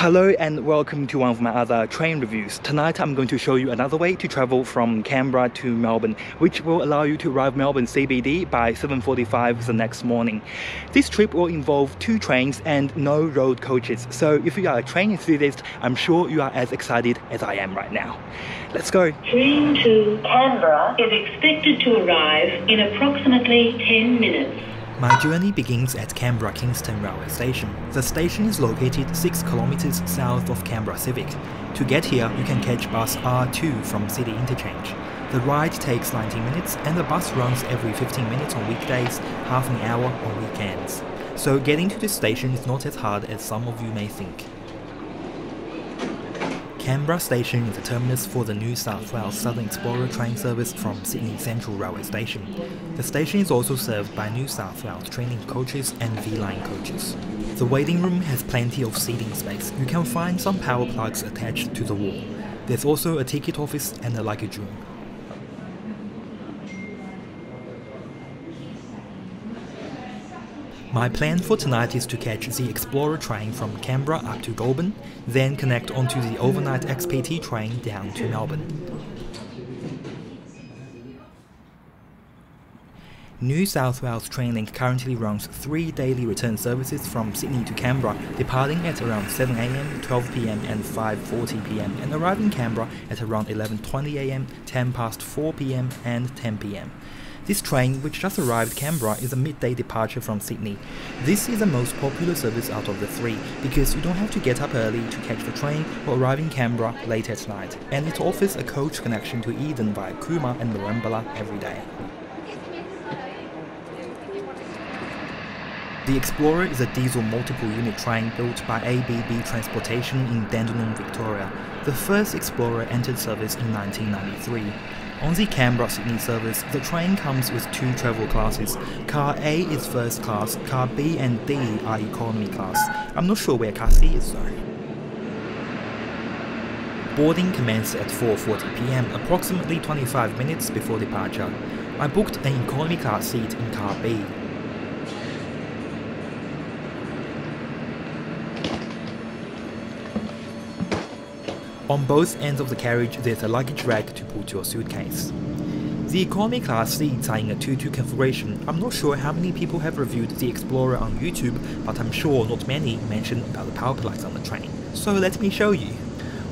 Hello and welcome to one of my other train reviews. Tonight I'm going to show you another way to travel from Canberra to Melbourne, which will allow you to arrive Melbourne CBD by 7.45 the next morning. This trip will involve two trains and no road coaches, so if you are a train enthusiast, I'm sure you are as excited as I am right now. Let's go! Train to Canberra is expected to arrive in approximately 10 minutes. My journey begins at Canberra Kingston railway station. The station is located 6 kilometers south of Canberra Civic. To get here, you can catch bus R2 from City Interchange. The ride takes 90 minutes and the bus runs every 15 minutes on weekdays, half an hour on weekends. So getting to this station is not as hard as some of you may think. Canberra Station is the terminus for the New South Wales Southern Xplorer train service from Sydney Central Railway Station. The station is also served by New South Wales Trainlink coaches and V/Line coaches. The waiting room has plenty of seating space. You can find some power plugs attached to the wall. There's also a ticket office and a luggage room. My plan for tonight is to catch the Xplorer train from Canberra up to Goulburn, then connect onto the overnight XPT train down to Melbourne. New South Wales Trainlink currently runs three daily return services from Sydney to Canberra, departing at around 7am, 12pm and 5.40pm and arriving Canberra at around 11.20am, 10 past 4pm and 10pm. This train, which just arrived Canberra, is a midday departure from Sydney. This is the most popular service out of the three because you don't have to get up early to catch the train or arrive in Canberra late at night, and it offers a coach connection to Eden via Cooma and Merimbula every day. The Xplorer is a diesel multiple unit train built by ABB Transportation in Dandenong, Victoria. The first Xplorer entered service in 1993. On the Canberra-Sydney service, the train comes with two travel classes. Car A is first class, Car B and D are economy class. I'm not sure where Car C is though. Boarding commenced at 4.40pm, approximately 25 minutes before departure. I booked an economy class seat in Car B. On both ends of the carriage there's a luggage rack to put your suitcase. The economy class seats are in a 2-2 configuration. I'm not sure how many people have reviewed the Xplorer on YouTube, but I'm sure not many mention about the power plugs on the train. So let me show you.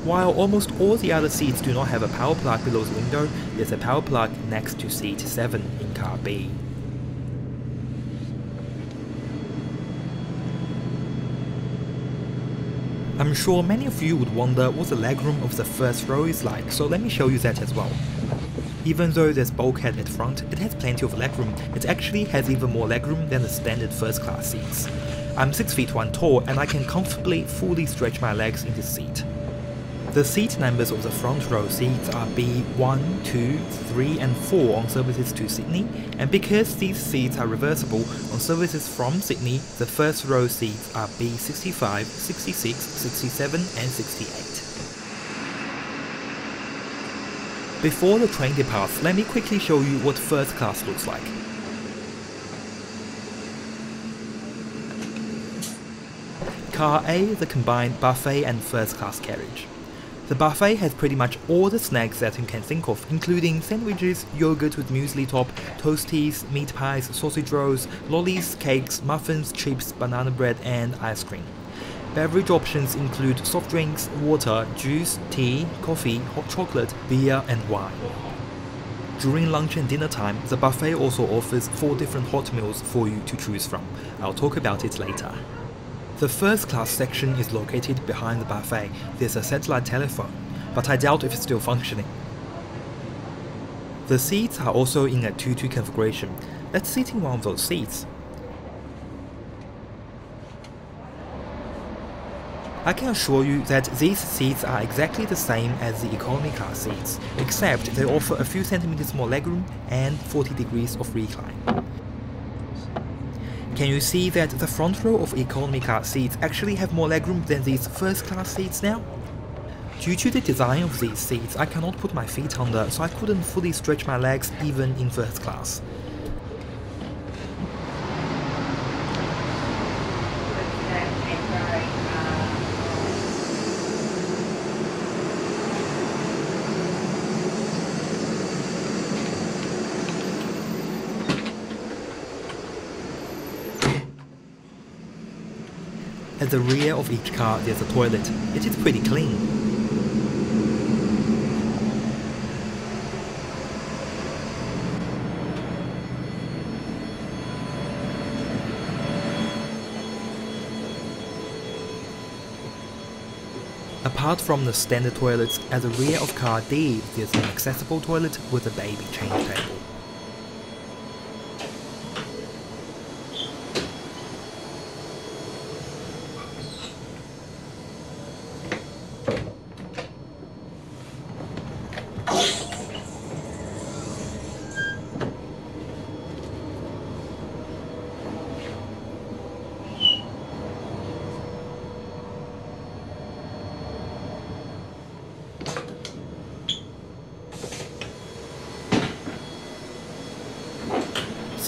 While almost all the other seats do not have a power plug below the window, there's a power plug next to seat 7 in car B. I'm sure many of you would wonder what the legroom of the first row is like, so let me show you that as well. Even though there's bulkhead at front, it has plenty of legroom, it actually has even more legroom than the standard first class seats. I'm 6 feet 1 tall and I can comfortably fully stretch my legs in this seat. The seat numbers of the front row seats are B1, 2, 3 and 4 on services to Sydney, and because these seats are reversible on services from Sydney, the first row seats are B65, 66, 67 and 68. Before the train departs, let me quickly show you what first class looks like. Car A a combined buffet and first class carriage. The buffet has pretty much all the snacks that you can think of, including sandwiches, yogurt with muesli top, toasties, meat pies, sausage rolls, lollies, cakes, muffins, chips, banana bread, and ice cream. Beverage options include soft drinks, water, juice, tea, coffee, hot chocolate, beer, and wine. During lunch and dinner time, the buffet also offers four different hot meals for you to choose from. I'll talk about it later. The first class section is located behind the buffet. There's a satellite telephone, but I doubt if it's still functioning. The seats are also in a 2-2 configuration. Let's sit in one of those seats. I can assure you that these seats are exactly the same as the economy class seats, except they offer a few centimeters more legroom and 40 degrees of recline. Can you see that the front row of economy class seats actually have more legroom than these first class seats now? Due to the design of these seats, I cannot put my feet under, so I couldn't fully stretch my legs even in first class. At the rear of each car there's a toilet. It is pretty clean. Apart from the standard toilets, at the rear of car D there's an accessible toilet with a baby change table.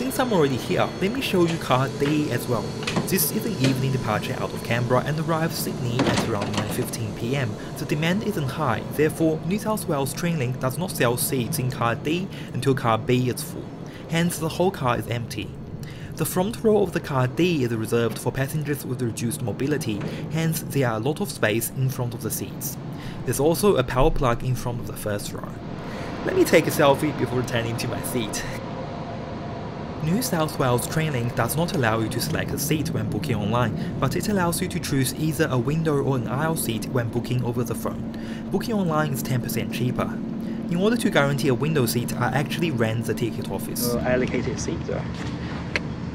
Since I'm already here, let me show you car D as well. This is an evening departure out of Canberra and arrives Sydney at around 9.15pm. The demand isn't high, therefore New South Wales Trainlink does not sell seats in car D until car B is full. Hence the whole car is empty. The front row of the car D is reserved for passengers with reduced mobility, hence there are a lot of space in front of the seats. There's also a power plug in front of the first row. Let me take a selfie before returning to my seat. New South Wales Trainlink does not allow you to select a seat when booking online, but it allows you to choose either a window or an aisle seat when booking over the phone. Booking online is 10% cheaper. In order to guarantee a window seat, I actually ran the ticket office. Uh, allocated a seat though.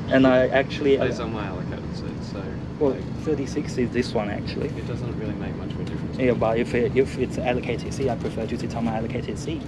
And I actually, Those are my allocated seats, so well, like, 36 is this one actually. it doesn't really make much of a difference. Yeah, but if, it, if it's allocated seat, I prefer to sit on my allocated seat.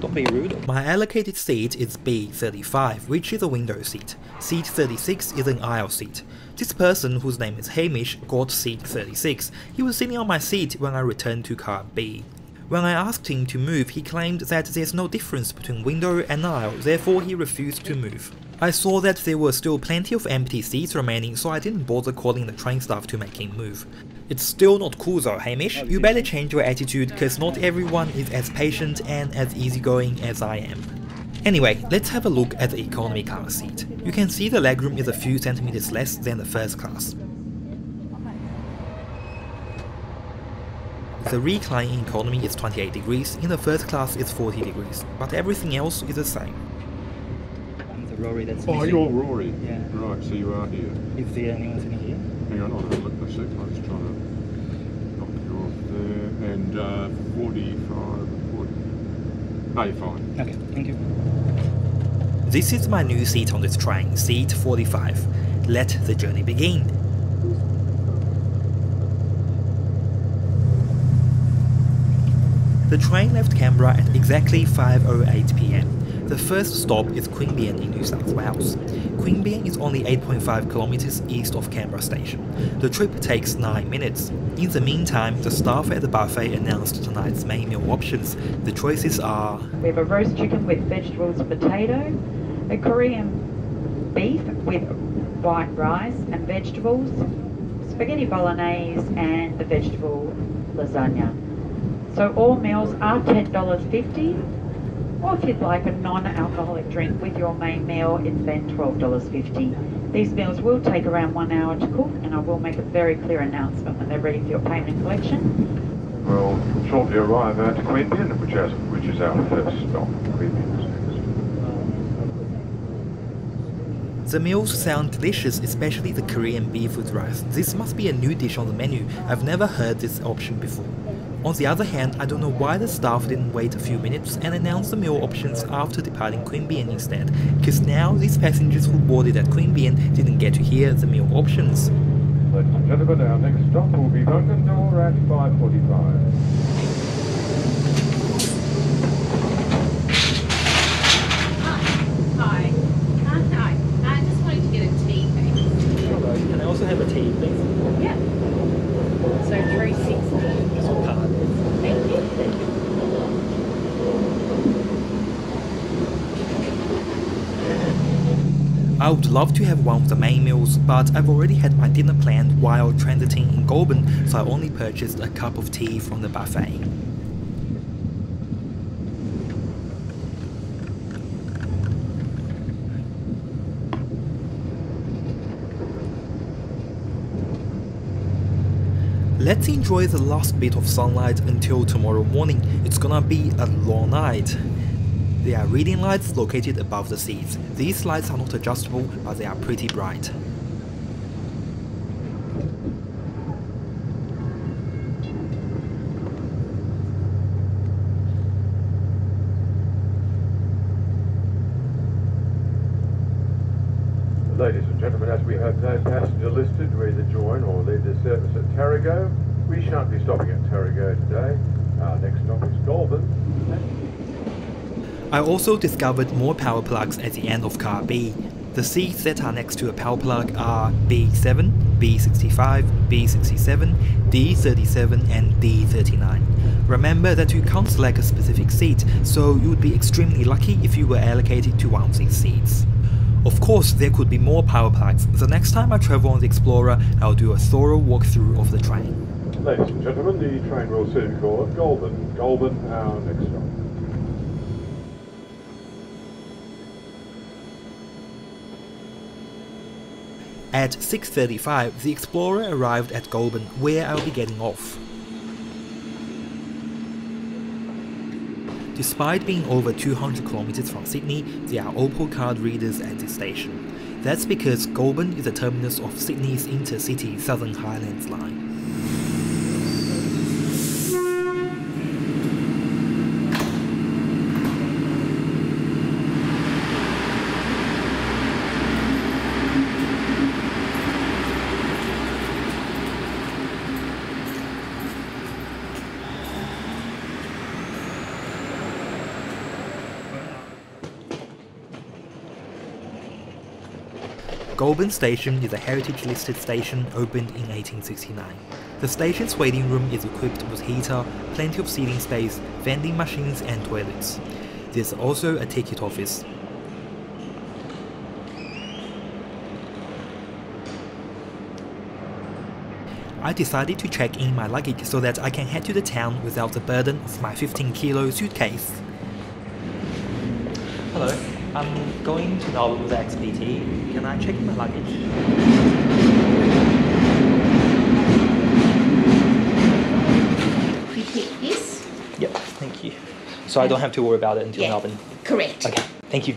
Don't be rude. My allocated seat is B35, which is a window seat. Seat 36 is an aisle seat. This person, whose name is Hamish, got seat 36. He was sitting on my seat when I returned to car B. When I asked him to move, he claimed that there's no difference between window and aisle, therefore he refused to move. I saw that there were still plenty of empty seats remaining, so I didn't bother calling the train staff to make him move. It's still not cool though, Hamish. You better change your attitude, cause not everyone is as patient and as easygoing as I am. Anyway, let's have a look at the economy class seat. You can see the legroom is a few centimeters less than the first class. The recline in economy is 28 degrees, in the first class it's 40 degrees, but everything else is the same. I'm the Rory that's Oh, missing. you're Rory. Yeah. Right, so you are here. Is there anyone sitting here? Hang on, I'll have a look at the seat. I was trying to knock you off there. And uh, 45, 40. No, you're fine. Okay, thank you. This is my new seat on this train, seat 45. Let the journey begin. The train left Canberra at exactly 5.08pm. The first stop is Queanbeyan in New South Wales. Queanbeyan is only 8.5 kilometers east of Canberra station. The trip takes 9 minutes. In the meantime, the staff at the buffet announced tonight's main meal options. The choices are We have a roast chicken with vegetables and potato, a Korean beef with white rice and vegetables, spaghetti bolognese, and the vegetable lasagna. So all meals are $10.50. Or if you'd like a non-alcoholic drink with your main meal, it's then $12.50. These meals will take around one hour to cook and I will make a very clear announcement when they're ready for your payment and collection. We'll shortly arrive at Queanbeyan, which is, which is our first stop. Queanbeyan is next. The meals sound delicious, especially the Korean beef with rice. This must be a new dish on the menu. I've never heard this option before. On the other hand, I don't know why the staff didn't wait a few minutes and announce the meal options after departing Queanbeyan instead, because now these passengers who boarded at Queanbeyan didn't get to hear the meal options. Ladies and gentlemen, our next stop will be Bungendore at 5.45. Hi. Uh, hi. I just wanted to get a tea, please. Can I also have a tea, please? Yeah. So three sixty. Just on card. Thank you. I would love to have one of the main meals, but I've already had my dinner planned while transiting in Goulburn, so I only purchased a cup of tea from the buffet. Let's enjoy the last bit of sunlight until tomorrow morning. It's gonna be a long night. There are reading lights located above the seats. These lights are not adjustable, but they are pretty bright. Ladies and gentlemen, as we have no passenger listed to either join or leave the service at Tarago, we shan't be stopping at Tarago today. Our next stop is Goulburn. I also discovered more power plugs at the end of car B. The seats that are next to a power plug are B7, B65, B67, D37 and D39. Remember that you can't select a specific seat, so you would be extremely lucky if you were allocated to one of these seats. Of course, there could be more power plugs. The next time I travel on the Xplorer, I'll do a thorough walkthrough of the train. Ladies and gentlemen, the train will soon call at Goulburn. Goulburn, our next stop. At 6.35, the Xplorer arrived at Goulburn, where I'll be getting off. Despite being over 200 kilometers from Sydney, there are Opal card readers at this station. That's because Goulburn is a terminus of Sydney's intercity Southern Highlands line. Goulburn Station is a heritage listed station opened in 1869. The station's waiting room is equipped with heater, plenty of seating space, vending machines and toilets. There's also a ticket office. I decided to check in my luggage so that I can head to the town without the burden of my 15 kilo suitcase. Hello, I'm going to Melbourne with XPT. Can I check my luggage? Repeat this. Yep, thank you. So I don't have to worry about it until Yeah. Melbourne. Correct. Okay, thank you.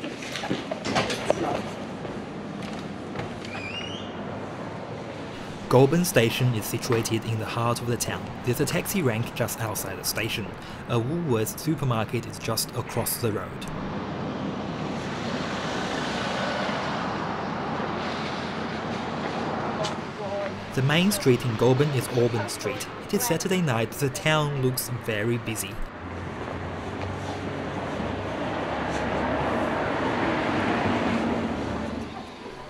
Goulburn Station is situated in the heart of the town. There's a taxi rank just outside the station. A Woolworths supermarket is just across the road. The main street in Goulburn is Auburn Street. It is Saturday night, the town looks very busy.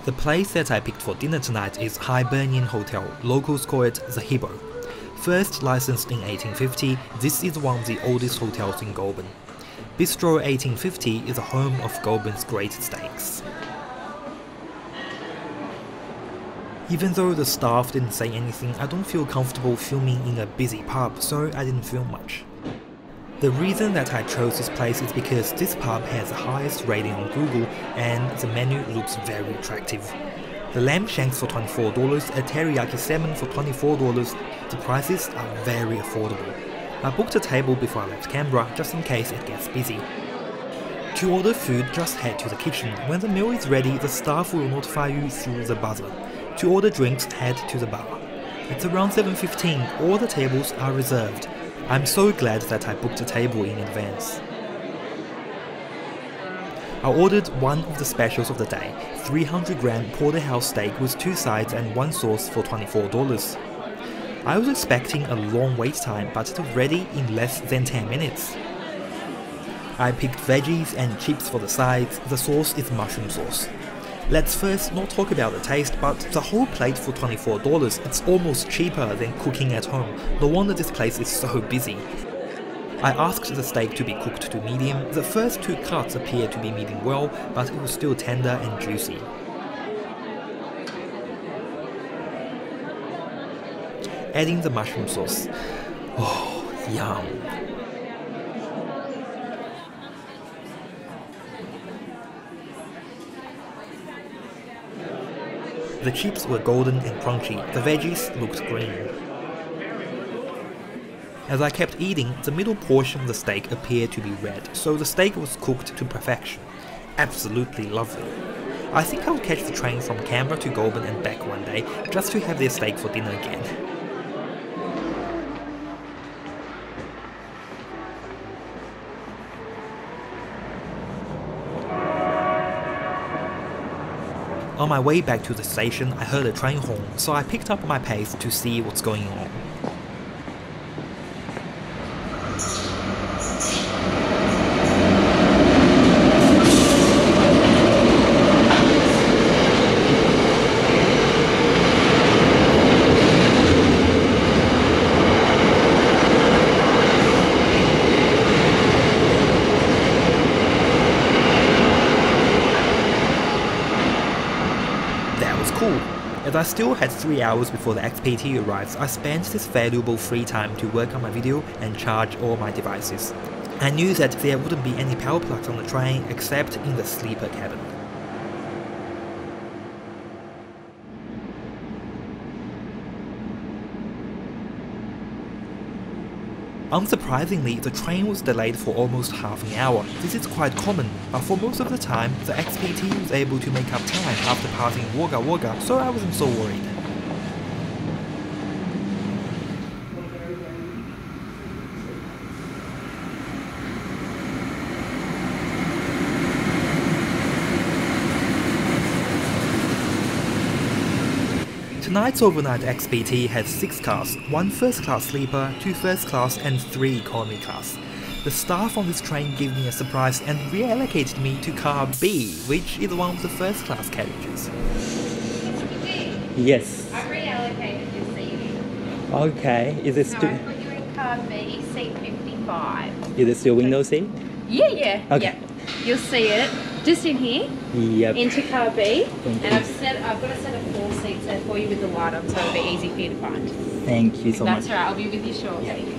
The place that I picked for dinner tonight is Hibernian Hotel. Locals call it the Hibbo. First licensed in 1850, this is one of the oldest hotels in Goulburn. Bistro 1850 is the home of Goulburn's great steaks. Even though the staff didn't say anything, I don't feel comfortable filming in a busy pub, so I didn't film much. The reason that I chose this place is because this pub has the highest rating on Google and the menu looks very attractive. The lamb shanks for $24, a teriyaki salmon for $24, the prices are very affordable. I booked a table before I left Canberra just in case it gets busy. To order food, just head to the kitchen. When the meal is ready, the staff will notify you through the buzzer. To order drinks, head to the bar. It's around 7.15, all the tables are reserved. I'm so glad that I booked a table in advance. I ordered one of the specials of the day, 300 gram porterhouse steak with two sides and one sauce for $24. I was expecting a long wait time, but it was ready in less than 10 minutes. I picked veggies and chips for the sides, the sauce is mushroom sauce. Let's first not talk about the taste, but the whole plate for $24, it's almost cheaper than cooking at home. No wonder this place is so busy. I asked the steak to be cooked to medium. The first two cuts appeared to be medium well, but it was still tender and juicy. Adding the mushroom sauce. Oh, yum. The chips were golden and crunchy, the veggies looked green. As I kept eating, the middle portion of the steak appeared to be red, so the steak was cooked to perfection. Absolutely lovely. I think I'll catch the train from Canberra to Goulburn and back one day, just to have this steak for dinner again. On my way back to the station, I heard a train horn, so I picked up my pace to see what's going on. That was cool. As I still had 3 hours before the XPT arrives, I spent this valuable free time to work on my video and charge all my devices. I knew that there wouldn't be any power plugs on the train except in the sleeper cabin. Unsurprisingly, the train was delayed for almost half an hour. This is quite common, but for most of the time, the XPT was able to make up time after passing Wagga Wagga, so I wasn't so worried. Tonight's overnight XPT has 6 cars, 1 first class sleeper, 2 first class and 3 economy class. The staff on this train gave me a surprise and reallocated me to car B, which is one of the first class carriages. Yes. I reallocated your seating. Okay. Is it So I put you in car B, seat 55. is it still window seat? Yeah, yeah, Okay. yeah. You'll see it just in here, Yep. into car B. Thank And you. I've set, I've got a set of four seats there for you with the light on, so it'll be easy for you to find. Thank you so That's much. That's right. I'll be with you shortly.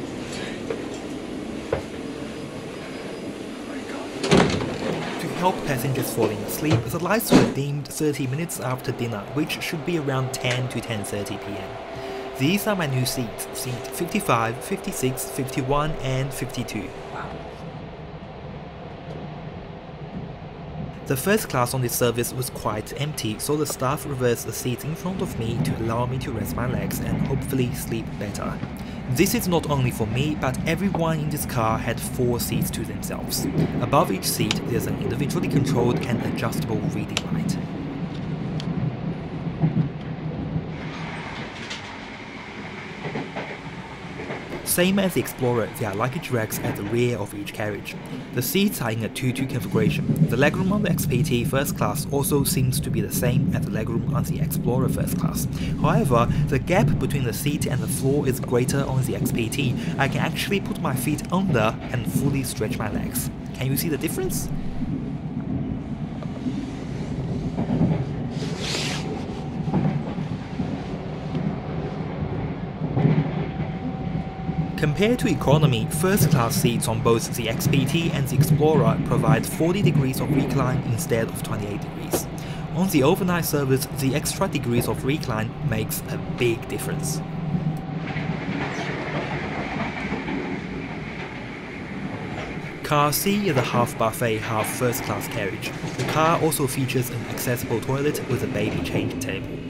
To help passengers falling asleep, the lights were dimmed 30 minutes after dinner, which should be around 10 to 10.30 pm. These are my new seats, seat 55, 56, 51 and 52. The first class on this service was quite empty, so the staff reversed the seats in front of me to allow me to rest my legs and hopefully sleep better. This is not only for me, but everyone in this car had four seats to themselves. Above each seat, there's an individually controlled and adjustable reading light. Same as the Xplorer, there are luggage racks at the rear of each carriage. The seats are in a 2-2 configuration. The legroom on the XPT First Class also seems to be the same as the legroom on the Xplorer First Class. However, the gap between the seat and the floor is greater on the XPT. I can actually put my feet under and fully stretch my legs. Can you see the difference? Compared to economy, first class seats on both the XPT and the Xplorer provide 40 degrees of recline instead of 28 degrees. On the overnight service, the extra degrees of recline makes a big difference. Car C is a half buffet, half first class carriage. The car also features an accessible toilet with a baby changing table.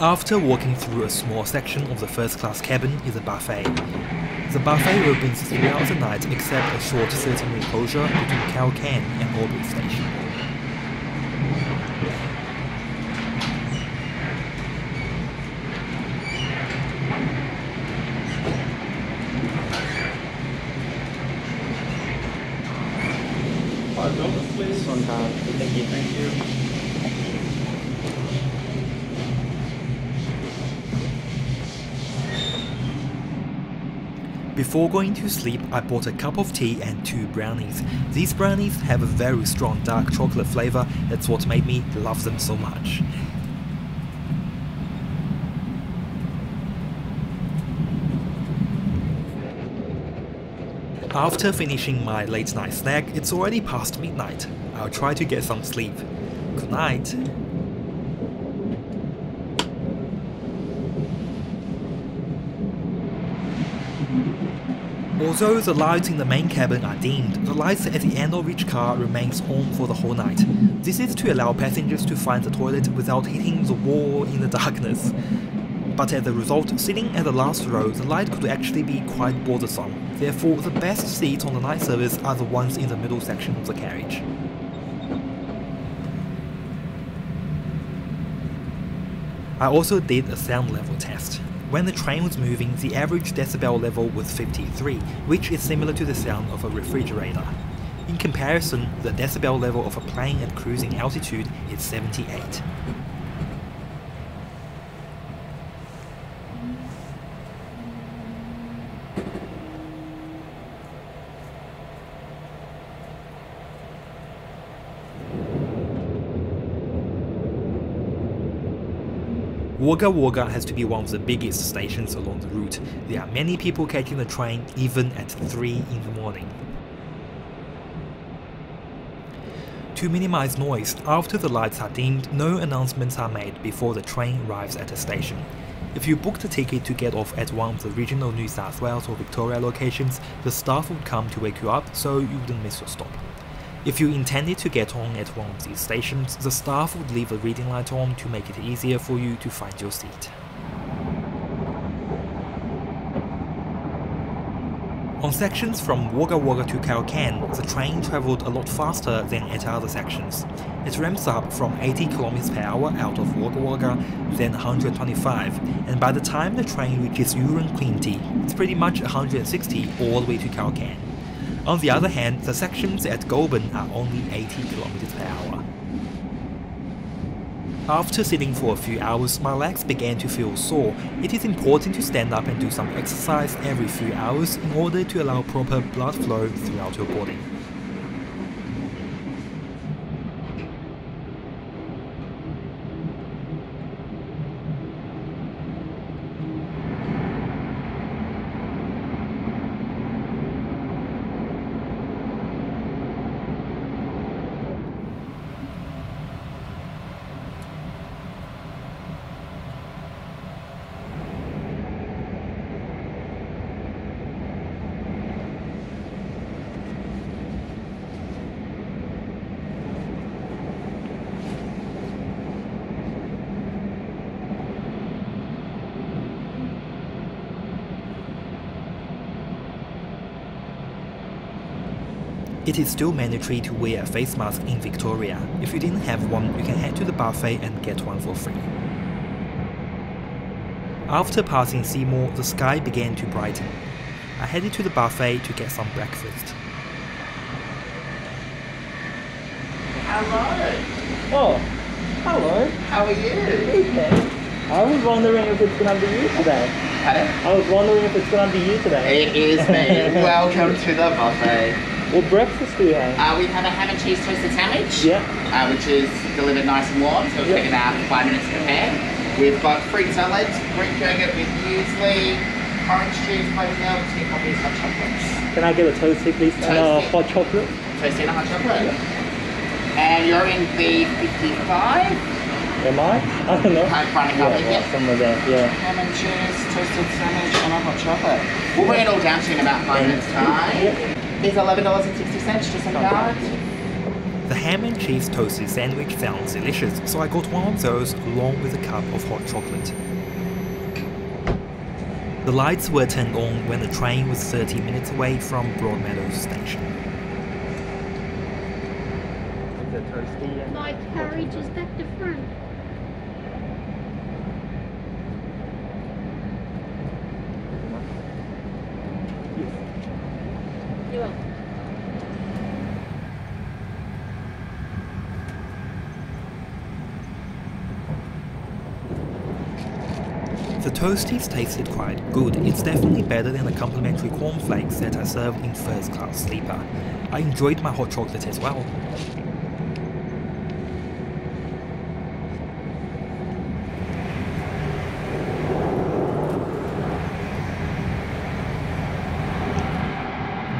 After walking through a small section of the first class cabin is a buffet. The buffet opens throughout the night except a short 30 minute closure between Culcairn and Albury Station. Five dollars, please. One card. Thank you. Thank you. Before going to sleep, I bought a cup of tea and two brownies. These brownies have a very strong dark chocolate flavor, that's what made me love them so much. After finishing my late night snack, it's already past midnight. I'll try to get some sleep. Good night. Although the lights in the main cabin are dimmed, the lights at the end of each car remains on for the whole night. This is to allow passengers to find the toilet without hitting the wall in the darkness. But as a result, sitting at the last row, the light could actually be quite bothersome. Therefore, the best seats on the night service are the ones in the middle section of the carriage. I also did a sound level test. When the train was moving, the average decibel level was 53, which is similar to the sound of a refrigerator. In comparison, the decibel level of a plane at cruising altitude is 78. Wagga Wagga has to be one of the biggest stations along the route. There are many people catching the train even at 3 in the morning. To minimize noise, after the lights are dimmed, no announcements are made before the train arrives at the station. If you booked a ticket to get off at one of the regional New South Wales or Victoria locations, the staff would come to wake you up so you wouldn't miss your stop. If you intended to get on at one of these stations, the staff would leave a reading light on to make it easier for you to find your seat. On sections from Wagga Wagga to Culcairn, the train travelled a lot faster than at other sections. It ramps up from 80 km per hour out of Wagga Wagga, then 125, and by the time the train reaches Yerong Creek, it's pretty much 160 all the way to Culcairn. On the other hand, the sections at Goulburn are only 80 km per hour. After sitting for a few hours, my legs began to feel sore. It is important to stand up and do some exercise every few hours in order to allow proper blood flow throughout your body. It is still mandatory to wear a face mask in Victoria. If you didn't have one, you can head to the buffet and get one for free. After passing Seymour, the sky began to brighten. I headed to the buffet to get some breakfast. Hello. Oh, hello. How are you? Okay. I was wondering if it's gonna be you today. Pardon? I was wondering if it's gonna be you today. It is me. Welcome to the buffet. What breakfast do you have? Uh, we have a ham and cheese toasted sandwich, Yeah. uh, which is delivered nice and warm, so it'll Yeah. take about five minutes to prepare. We've got fruit salad, Greek yogurt with muesli, orange juice, plain milk, tea coffees, hot chocolates. Can I get a toasty, please? And a hot chocolate? Toasty and a hot chocolate. And you're in the 55? Am I? I don't know. Front and Yeah, yeah, yeah. somewhere there. Yeah. Ham and cheese, toasted sandwich, and a hot chocolate. We'll bring it all down to you in about five minutes time. Is $11.60 just on card? The ham and cheese toasted sandwich sounds delicious, so I got one of those along with a cup of hot chocolate. The lights were turned on when the train was 30 minutes away from Broadmeadows station. Is it toasty My carriage is back to front. Toasties tasted quite good. It's definitely better than the complimentary cornflakes that are served in first class sleeper. I enjoyed my hot chocolate as well.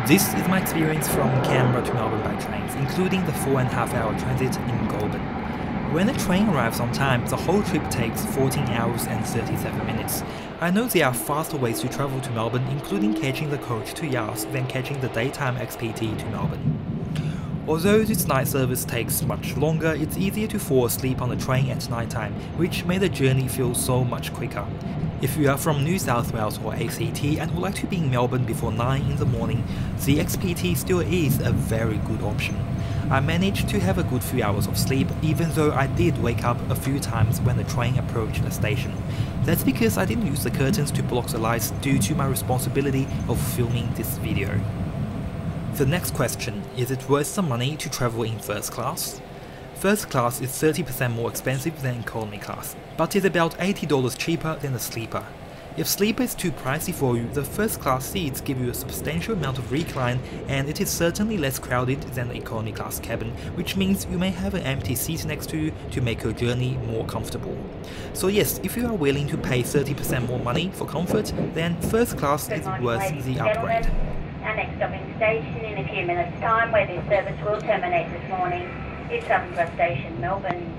This is my experience from Canberra to Melbourne by trains, including the four and a half hour transit in Goulburn. When the train arrives on time, the whole trip takes 14 hours and 37 minutes. I know there are faster ways to travel to Melbourne, including catching the coach to Yass than catching the daytime XPT to Melbourne. Although this night service takes much longer, it's easier to fall asleep on the train at night time, which made the journey feel so much quicker. If you are from New South Wales or ACT and would like to be in Melbourne before 9 in the morning, the XPT still is a very good option. I managed to have a good few hours of sleep even though I did wake up a few times when the train approached the station. That's because I didn't use the curtains to block the lights due to my responsibility of filming this video. The next question, is it worth the money to travel in first class? First class is 30% more expensive than economy class, but is about $80 cheaper than the sleeper. If sleeper is too pricey for you, the first class seats give you a substantial amount of recline and it is certainly less crowded than the economy class cabin, which means you may have an empty seat next to you to make your journey more comfortable. So yes, if you are willing to pay 30% more money for comfort, then first class is worth the upgrade. Our next stopping station in a few minutes time where this service will terminate this morning is Cross Station, Melbourne.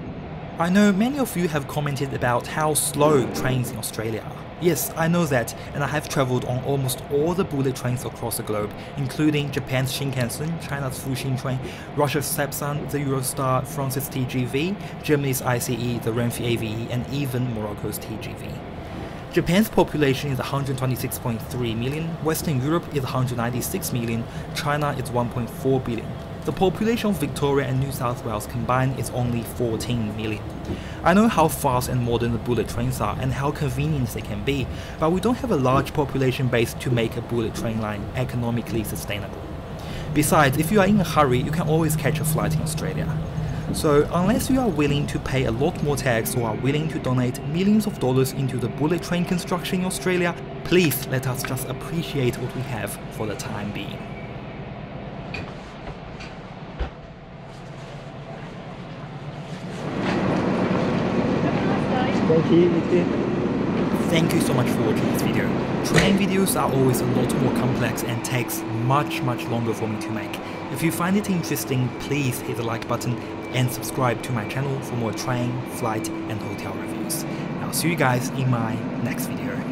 I know many of you have commented about how slow trains in Australia are. Yes, I know that, and I have travelled on almost all the bullet trains across the globe, including Japan's Shinkansen, China's Fuxing train, Russia's Sapsan, the Eurostar, France's TGV, Germany's ICE, the Renfe AVE, and even Morocco's TGV. Japan's population is 126.3 million, Western Europe is 196 million, China is 1.4 billion. The population of Victoria and New South Wales combined is only 14 million. I know how fast and modern the bullet trains are and how convenient they can be, but we don't have a large population base to make a bullet train line economically sustainable. Besides, if you are in a hurry, you can always catch a flight in Australia. So, unless you are willing to pay a lot more tax or are willing to donate millions of dollars into the bullet train construction in Australia, please let us just appreciate what we have for the time being. Thank you, you. Thank you so much for watching this video. Train videos are always a lot more complex and takes much much longer for me to make. If you find it interesting, please hit the like button and subscribe to my channel for more train, flight and hotel reviews. I'll see you guys in my next video.